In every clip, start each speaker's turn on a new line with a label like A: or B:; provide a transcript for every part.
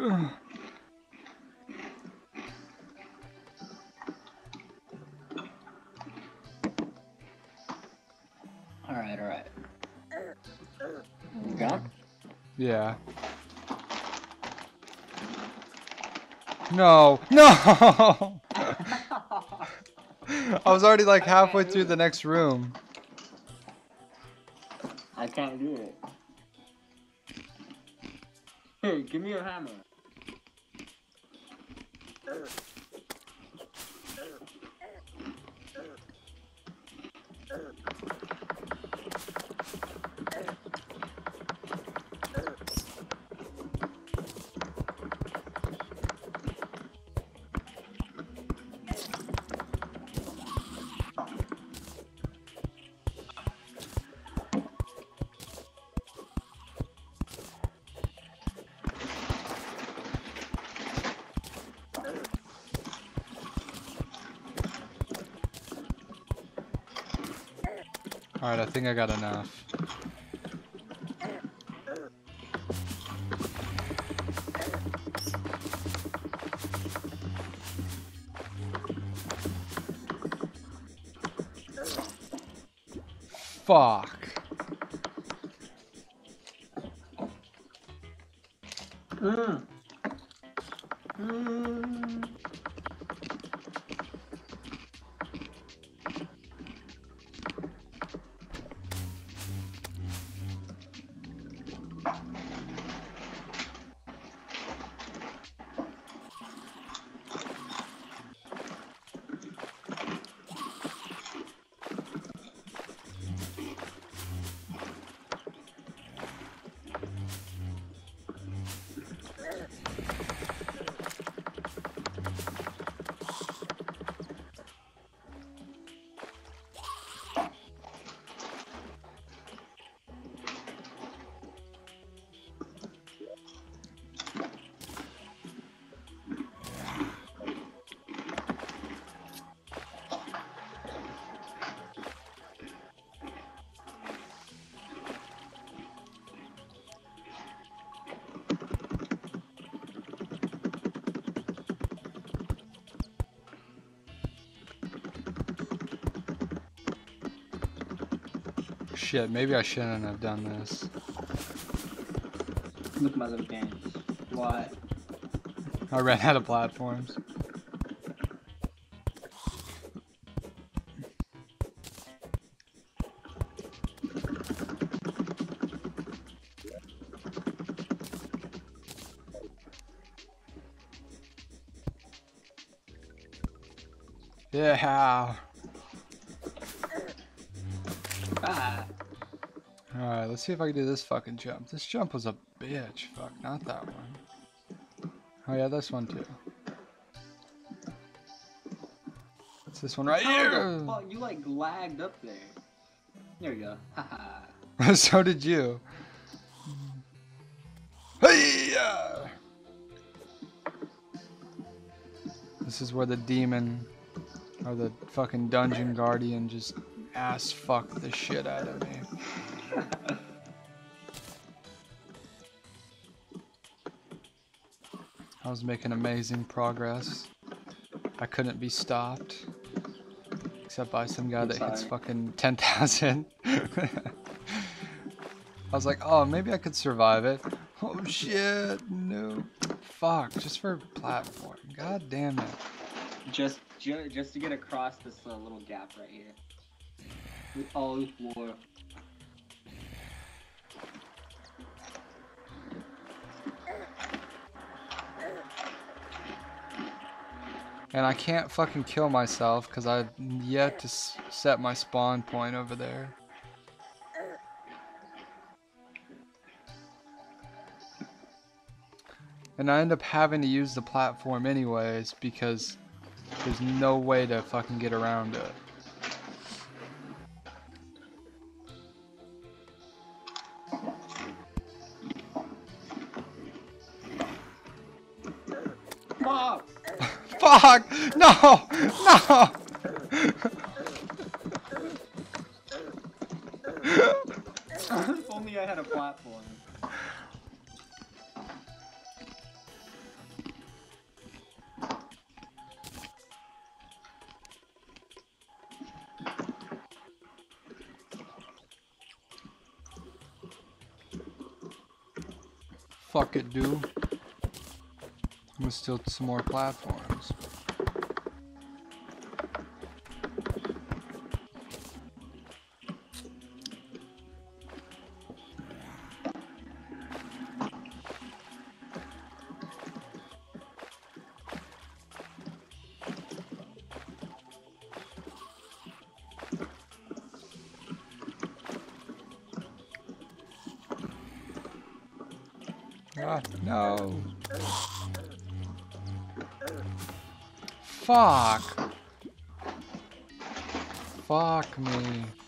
A: Alright, alright. Go?
B: Yeah. No, no! I was already like halfway through the next room.
A: I can't do it. Hey, give me your hammer.
B: Alright, I think I got enough. Fuck.
A: Mm.
B: Shit, maybe I shouldn't have done this.
A: Look at my little dance. What?
B: I ran out of platforms. Yeah. Alright, let's see if I can do this fucking jump. This jump was a bitch. Fuck, not that one. Oh yeah, this one too. It's this one right
A: How
B: here.
A: fuck? You like lagged up there. There you go. Haha.
B: so did you. Hey! This is where the demon or the fucking dungeon guardian just ass fucked the shit out of me. I was making amazing progress. I couldn't be stopped. Except by some guy
A: I'm
B: that hits fucking 10,000. I was like, oh, maybe I could survive it. Oh shit, no. Fuck, just for platform. God damn it.
A: just, ju- just to get across this uh, little gap right here. All this
B: And I can't fucking kill myself because I've yet to set my spawn point over there. And I end up having to use the platform anyways because there's no way to fucking get around it. frog! No! No!
A: if only I had a platform.
B: Fuck it, dude. I'm gonna steal some more platforms. Ah, Fuck. Fuck me.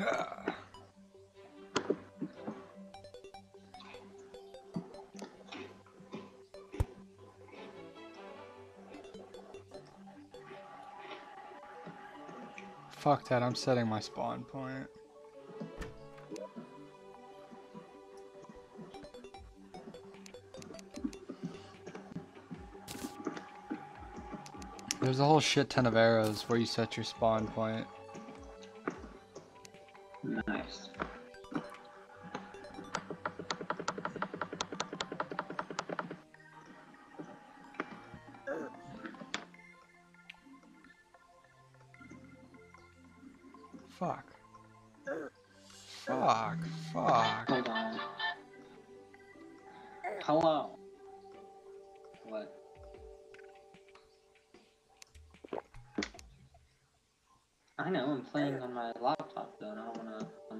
B: Fuck that, I'm setting my spawn point. There's a whole shit ton of arrows where you set your spawn point.
A: Nice.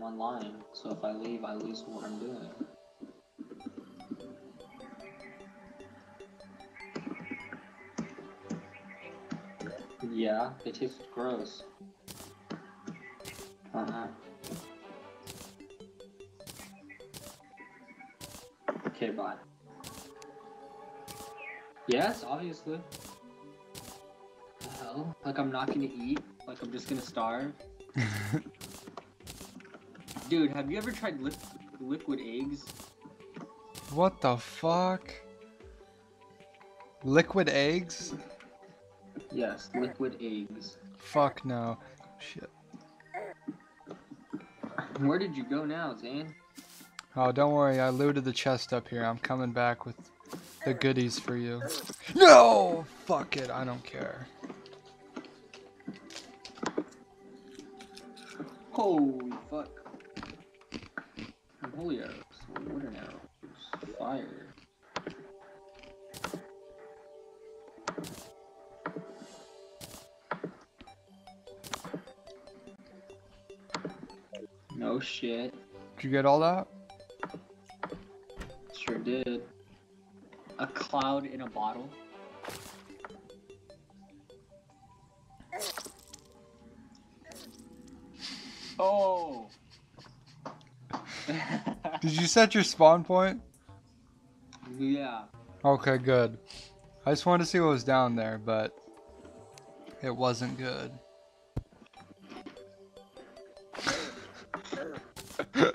A: I'm online, so if I leave, I lose what I'm doing. Yeah, they taste gross. Uh huh. Okay, bye. Yes, obviously. The hell? Like I'm not gonna eat? Like I'm just gonna starve? Dude, have you ever tried li- liquid eggs?
B: what the fuck? Liquid eggs?
A: Yes, liquid eggs.
B: Fuck no. Shit.
A: Where did you go now, Zane?
B: Oh, don't worry, I looted the chest up here. I'm coming back with the goodies for you. No! Fuck it, I don't care.
A: Holy. Holy arrows, wooden arrows, fire. No shit.
B: Did you get all that?
A: Sure did. A cloud in a bottle. Oh.
B: Did you set your spawn point?
A: yeah.
B: Okay, good. I just wanted to see what was down there, but it wasn't good.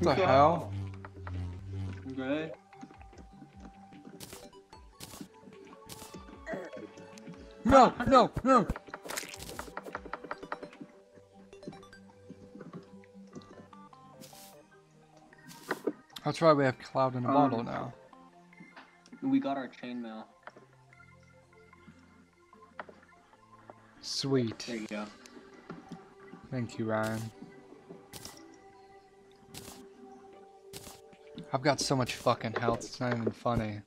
B: What the hell?
A: Okay.
B: No, no, no! That's why we have Cloud in a
A: um,
B: bottle now.
A: We got our chainmail.
B: Sweet.
A: There you go.
B: Thank you, Ryne. I've got so much fucking health, it's not even funny.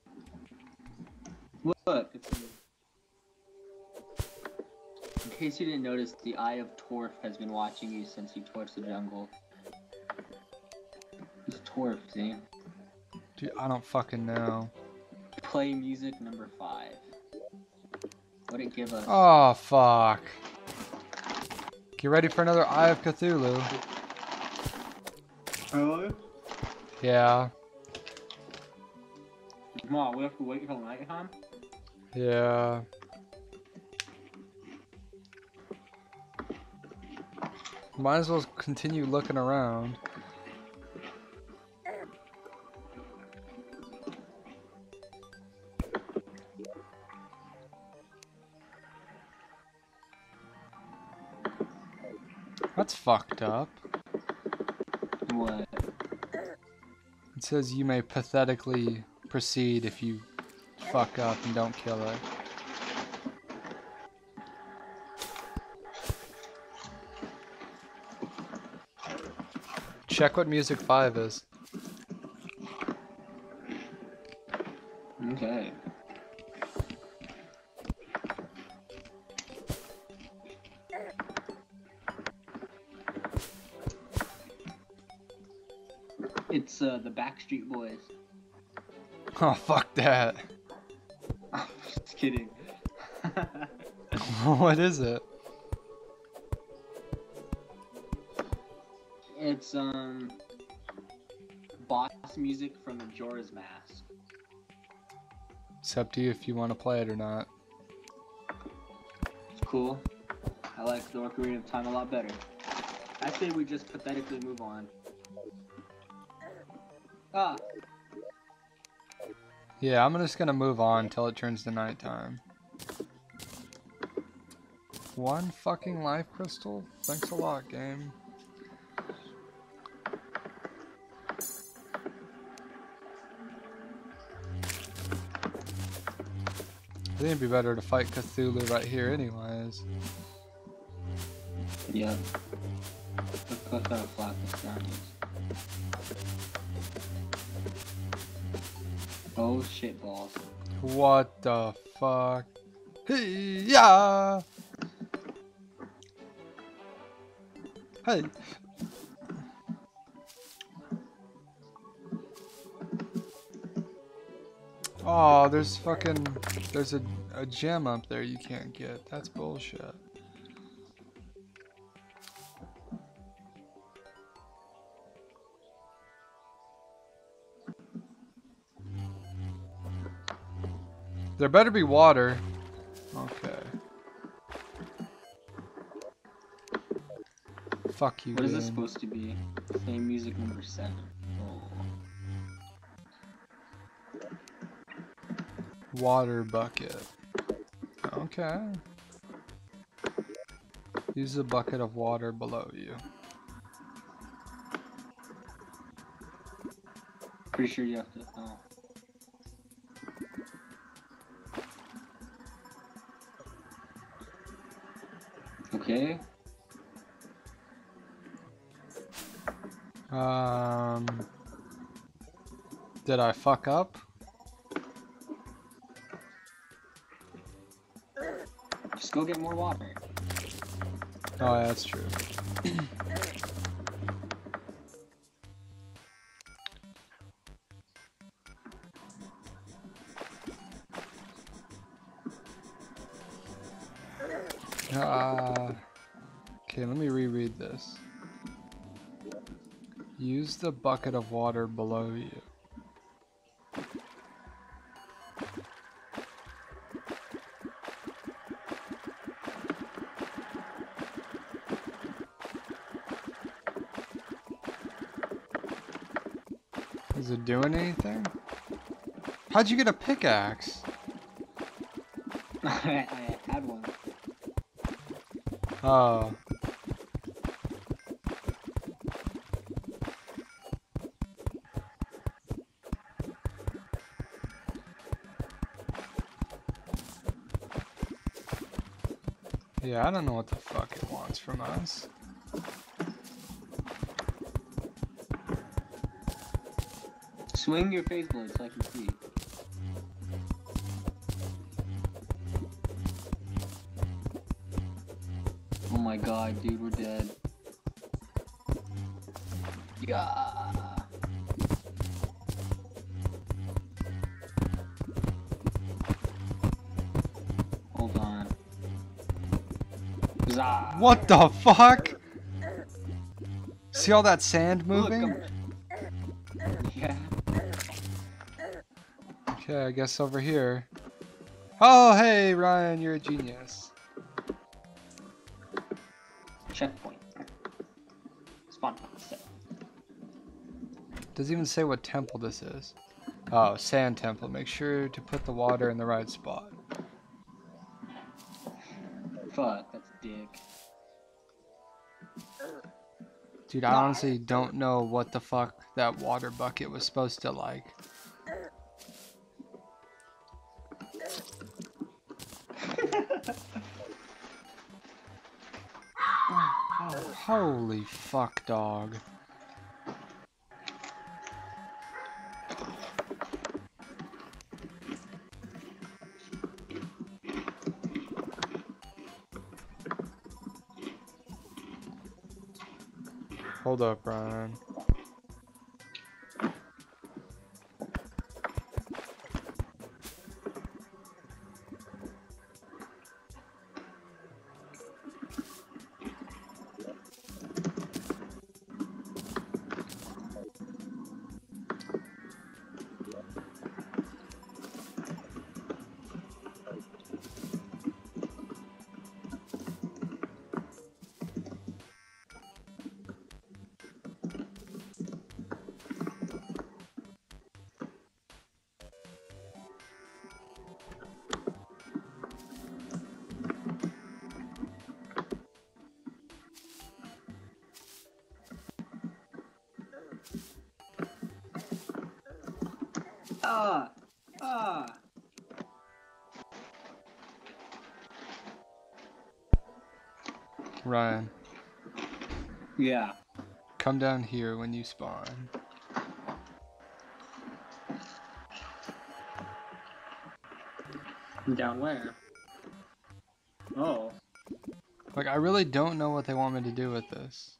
A: Look, it's in... in case you didn't notice, the Eye of Torf has been watching you since you torched the jungle. It's Torf, see?
B: Dude, I don't fucking know.
A: Play music number five. What would it give us?
B: Oh, fuck. Get ready for another Eye of Cthulhu.
A: Hello?
B: Yeah,
A: on, we have to wait until nighttime?
B: yeah. Might as well continue looking around. That's fucked up.
A: What?
B: It says you may pathetically proceed if you fuck up and don't kill it. Check what music 5 is.
A: Backstreet Boys.
B: Oh, fuck that.
A: I'm just kidding.
B: what is it?
A: it's um boss music from Majora's Mask.
B: It's up to you if you want to play it or not.
A: It's cool. I like the Ocarina of Time a lot better. I say we just pathetically move on. Ah,
B: Yeah, I'm just gonna move on until it turns to nighttime. One fucking life crystal? Thanks a lot, game. I think it'd be better to fight Cthulhu right here anyways.
A: this Oh shit balls.
B: What the fuck? Hey, yeah! Hey! Oh, there's fucking, there's a, a gem up there you can't get. That's bullshit. There better be water. Okay. Fuck you,
A: What is this supposed to be? Same music number seven. Oh.
B: Water bucket. Okay. Use a bucket of water below you.
A: Pretty sure you have to. Oh. Okay.
B: Um. Did I fuck up?
A: Just go get more water.
B: Oh, yeah, that's true. The bucket of water below you. Is it doing anything? How'd you get a pickaxe?
A: I, I had one.
B: Oh. Yeah, I don't know what the fuck it wants from us.
A: Swing your Phaseblade so I can see. Oh my god, dude, we're dead. Yeah.
B: What the fuck? See all that sand moving?
A: Yeah.
B: Okay, I guess over here. Oh, hey, Ryne, you're a genius.
A: Checkpoint. Spawn point.
B: Doesn't even say what temple this is. Oh, sand temple. Make sure to put the water in the right spot.
A: Fuck, that's dick.
B: Dude, I honestly don't know what the fuck that water bucket was supposed to like. Holy fuck, dog. Hold up, Ryne.
A: Ah! Ah!
B: Ryne,
A: Yeah.
B: come down here when you spawn.
A: Down where? Oh.
B: Like, I really don't know what they want me to do with this.